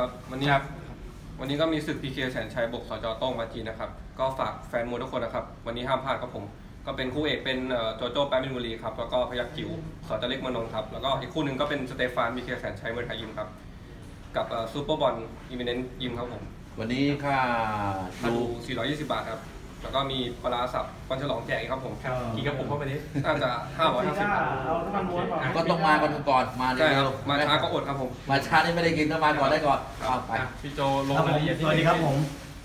ครับวันนี้ครับวันนี้ก็มีศึกพีเคแสนชัยบกสจโต้งมาจีนนะครับ ก็ฝากแฟนมวยทุกคนนะครับ วันนี้ห้ามพลาดครับผม ก็เป็นคู่เอกเป็นเอ่อโจโจ้แปมินบุรีครับ แล้วก็พยัคฆ์จิ๋วสจเล็กมนนท์ครับ แล้วก็อีกคู่หนึ่งก็เป็นสเตฟานพีเคแสนชัยมวยไทยยิมครับ กับซูเปอร์บอลอิมิเนนยิมครับผม วันนี้ค่ามาดูดู 420 บาทครับ แล้วก็มีปลาร้าสับวันฉลองแจกอีกครับผมครับ กี่กระปุกเข้าไปนี้น่าจะ550บาทเอาน้ำมันม้วนก่อนก็ต้องมากันก่อนมาใช่เร็ครับวๆมาช้าก็อดครับผม มาช้านี่ไม่ได้กินต้องมาก่อนได้ก่อนเอาไป อะพี่โจลงรายมละเอียดครับผม สวัสดีครับผม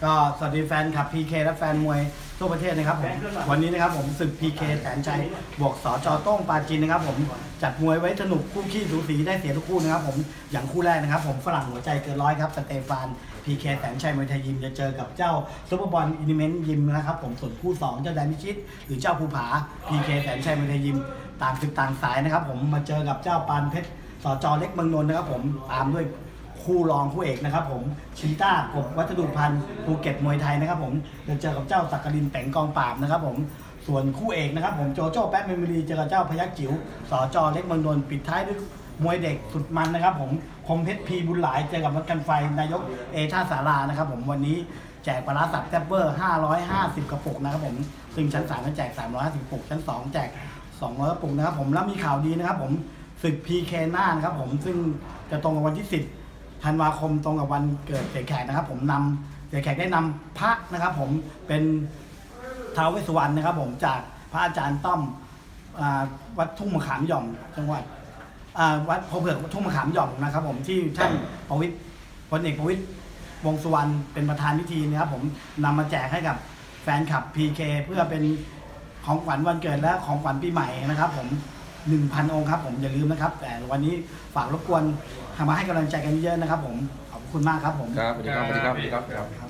ก็สวัสดีแฟนคลับ PK และแฟนมวย ทั่วประเทศนะครับผมวันนี้นะครับผมศึก PK แสนชัยบวกสจ.โต้งปราจีนนะครับ ผมจัดมวยไว้สนุกคู่ขี้สูสีได้เสียทุกคู่นะครับ ผมอย่างคู่แรกนะครับ ผมฝรั่งหัวใจเกินร้อยครับสเตฟาน PK แสนชัยมวยไทยยิมจะเจอกับเจ้าซุปเปอร์บอลอินิเมนต์ยิมนะครับ ผมส่วนคู่สองเจ้าแดนมิชิต หรือเจ้าภูผา PK แสนชัยมวยไทยยิมต่างศึกต่างสายนะครับ ผมมาเจอกับเจ้าปานเพชรสจเล็กเมืองนนท์นะครับ ผมตามด้วย คู่รองคู่เอกนะครับผมชีต้ากบวัฒดุพันธ์ภูเก็ตมวยไทยนะครับผมจะเจอกับเจ้าสักกลินแต่งกองปราบนะครับผมส่วนคู่เอกนะครับผมโจโจ้แป๊บเมมรีเจอกับเจ้าพยัคฆ์จิ๋วสจเล็กเมืองนนท์ปิดท้ายด้วยมวยเด็กสุดมันนะครับผมคมเพชรพีบุญหลายเจอกับวัดกันไฟนายกเอชาสารานะครับผมวันนี้แจกปลาร้าสับแทบเบอร์ 550 กระปุกนะครับผมซึ่งชั้น3ก็แจก 350กระปุกชั้น 2 แจก 200กระปุกนะครับผมแล้วมีข่าวดีนะครับผมศึก PK หน้านะครับผมซึ่งจะตรงกับวันที่ 10 ธันวาคมตรงกับวันเกิดเสียแขกนะครับ ผมนำเสียแขกได้นำพระนะครับ ผมเป็นท้าวเวสสุวรรณนะครับ ผมจากพระอาจารย์ต้อมอวัดทุ่งมะขามหย่อมจังหวัดวัดโพเผือกทุ่งมะขามหย่อมนะครับ ผมที่ท่านประวิตรพลเอกประวิตรวงสุวรรณเป็นประธานพิธีนะครับผมนำมาแจกให้กับแฟนคลับ PK เพื่อเป็นของขวัญวันเกิดและของขวัญปีใหม่นะครับ ผม 1,000 องค์ครับผมอย่าลืมนะครับ แต่วันนี้ฝากรบกวนมาให้กำลังใจกันเยอะๆนะครับ ผมขอบคุณมากครับผม ครับสวัสดีครับสวัสดีครับสวัสดีครับครับ